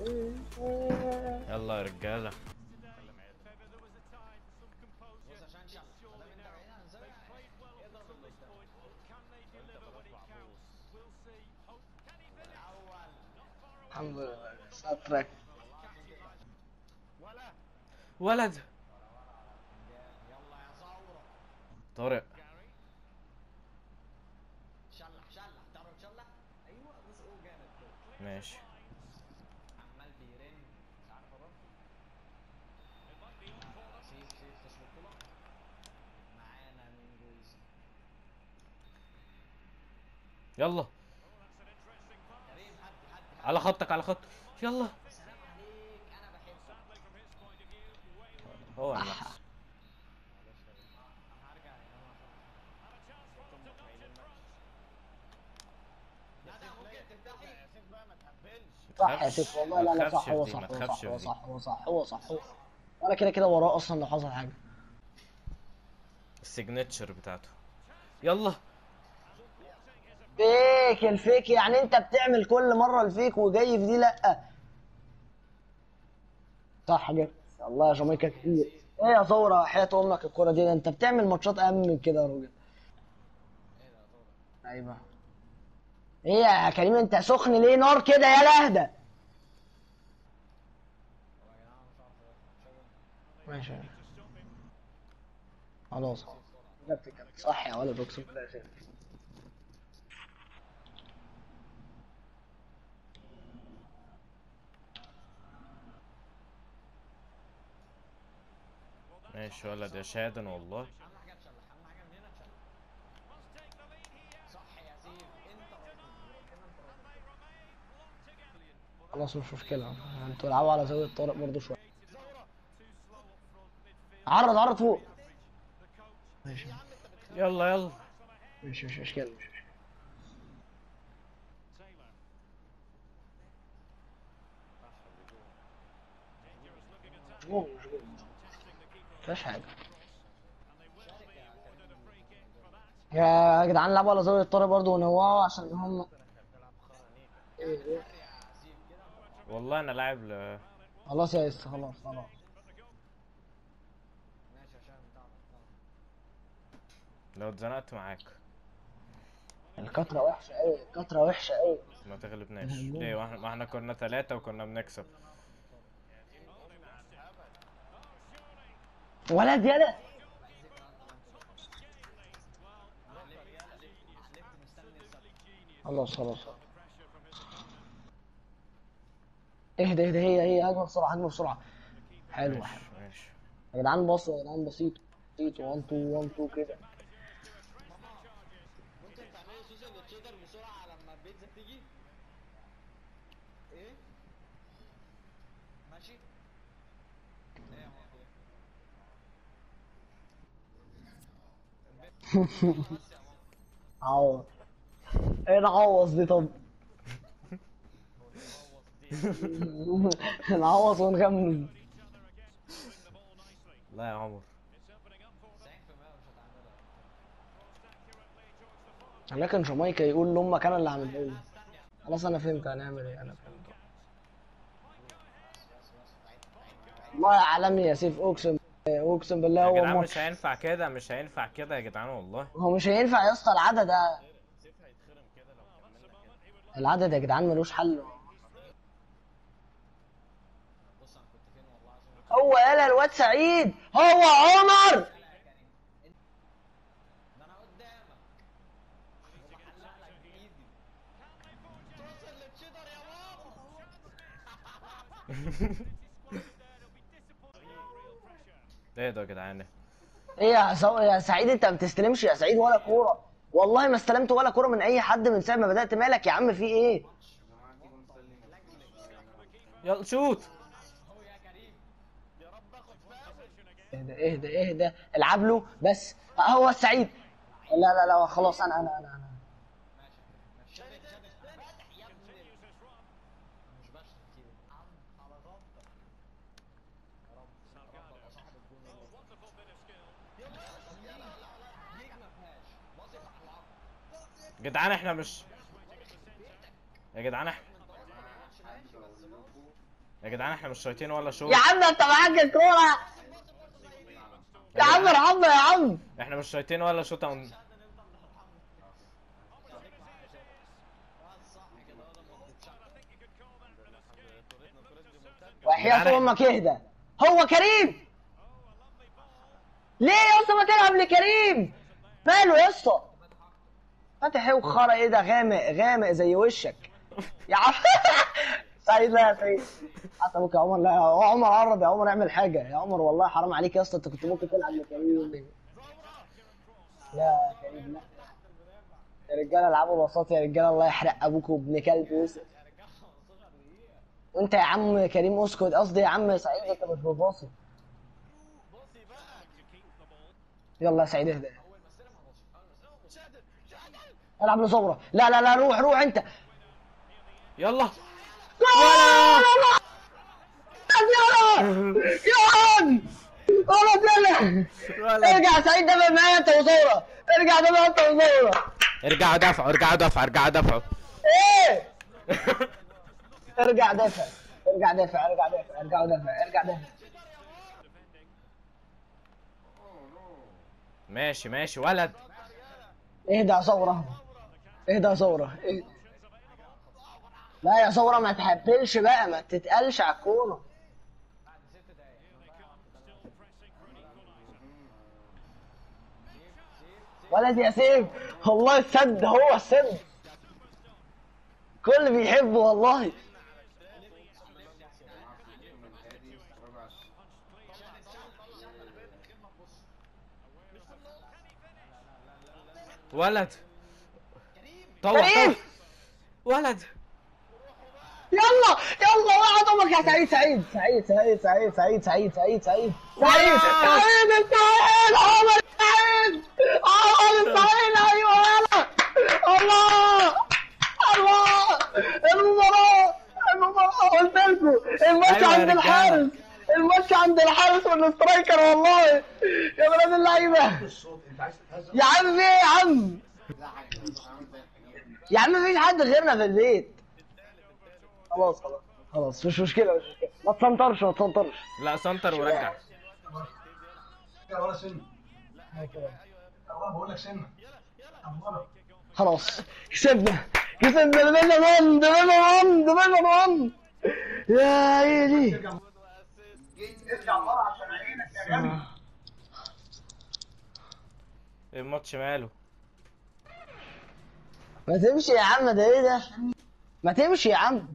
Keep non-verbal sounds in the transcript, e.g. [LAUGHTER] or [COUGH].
يلا يا رجالة. الحمد لله. ولد. طارق. شلح شلح تعرف أيوه ماشي. يلا. على خطك على خطك يلا. هو النحس صح يا سيف والله لا لا صح هو صح هو صح هو. صح هو صح هو صح وأنا كده كده وراه أصلا لو حصل حاجة. ال signature بتاعته. يلا. fake ال fake يعني انت بتعمل كل مرة ال fake وجاي في دي لأ. صح كده الله يا جامايكا كتير إيه يا ثورة حياة أمك الكوره دي انت بتعمل ماتشات أهم من كده يا راجل. أيوه. إيه يا كريم انت سخن ليه نار كده يا لهدى ماشي خلاص. صح يا ولد أقسم بالله ماشي ولد يا شادن والله. خلاص مش مشكلة. أنتوا العبوا على زاوية طارق برضه شوية. عرض عرض فوق. ماشي. يلا يلا. مش مش مشكلة مش مشكلة مش جول مش جول مفيهاش حاجة. يا جدعان لعبوا على زاوية طارق برضه ونوعوا عشان هم والله أنا لاعب ل... خلاص يا اس خلاص خلاص. لو اتزنقت معاك. الكترة وحشة أوي الكترة وحشة أوي. ما تغلبناش. ليه؟ ما إحنا كنا ثلاثة وكنا بنكسب. ولد يلا خلاص خلاص اهدى اهدى هي هي هجمة بسرعة هجمة بسرعة. حلو. حلو يا جدعان بصوا يا جدعان بسيط. بسيط. 1 2 1 2 كده تعملي سوسن وتشيدر بسرعة لما البيتزا تيجي إيه ماشي إيه يا ماما بس يا ماما عوض. إيه نعوض دي طب. نعوض ونغمز. لا يا عمر. 90% مش هتعملها لكن جامايكا يقول لامك أنا اللي هعملها له خلاص أنا فهمت هنعمل إيه أنا فهمت. والله يا عالمي يا سيف اقسم اقسم بالله هو ماتش مش هينفع كده مش هينفع كده يا جدعان والله. هو مش هينفع يا اسطى العدد ده. العدد يا جدعان ملوش حل. هو يالا الواد سعيد. هو عمر. [LAUGHS] إيه ده يا جدعان. إيه يا, سو... يا سعيد انت ما بتستلمش يا سعيد ولا كورة. والله ما استلمت ولا كورة من أي حد من ساعة ما بدأت مالك يا عم في إيه؟ يلا شوت. اهدى اهدى اهدى. العب له بس. هو السعيد لا لا لا خلاص أنا أنا أنا. ماشي شادد شادد فاتح يا ابني مش بشتم كده عم على غلطة يا رب يا رب ابقى صاحب الجون يلا يلا يلا يلا ديك ما فيهاش باصي على العرض جدعان إحنا مش يا جدعان إحنا يا جدعان إحنا مش شايطين ولا شوط يا عم انت معاك الكورة. يا عم ارحمنا يا عم. إحنا مش شايطين ولا شوط أو... وحياة أمك اهدى هو كريم. ليه يا اسطى ما تلعب لكريم؟ ماله يا اسطى فاتح إيه وخرا إيه ده؟ غامق غامق زي وشك. يا عم. [LAUGHS] سعيد لا يا سعيد. حتى أبوك يا عمر لا يا عمر قرب يا عمر اعمل حاجة. يا عمر والله حرام عليك يا اسطى انت كنت ممكن تلعب لكريم لا يا كريم لا. يا رجالة العبوا بساطه يا رجالة الله يحرق أبوك وابن كلب يوسف. وانت يا عم كريم اسكت قصدي يا عم سعيد انت مش بتباصي. يلا يا سعيد اهدى. العب لصبرة لا لا لا روح روح انت. يلا. ولا. يا غلط يلا ارجع يا سعيد دافع معايا انت وصورة. ارجع دافع انت وصورة. ارجعوا دافعوا ارجعوا دافعوا ارجعوا دافعوا إيه. [LAUGHS] ارجع دافع ارجع دافع ارجع دافع ارجع دافع ارجع دافع. ماشي ماشي ولد. اهدى يا ثورة اهدى يا ثورة. اهدى. لا يا ثورة ما تهبلش بقى ما تتقلش على الكورة. ولد يا سيف والله السد هو السد. كل بيحبه والله. ولد. طوع طوع ولد. يلا يلا وقعد أمك يا سعيد سعيد سعيد سعيد سعيد سعيد سعيد سعيد سعيد. سعيد سعيد السعيد عمر سعيد. عمر سعيد أيوه يلا. الله الله. المباراة المباراة. قلت لكم الماتش أيوة عند. الحارس. الماتش عند الحارس والاسترايكر والله. يا ولاد اللعيبة. يا عم إيه يا عم. يا عم مفيش حد غيرنا في البيت. خلاص خلاص خلاص مش مشكلة مش مشكلة. ما تسنطرش ما تسنطرش. لا سنتر ورجع. خلاص. كسبنا كسبنا. دبلنا ضم دبلنا ضم دبلنا ضم يا عيني ارجع ورا عشان عينك يا جنبي الماتش ماله. ما تمشي يا عم ده إيه ده؟ ما تمشي يا عم.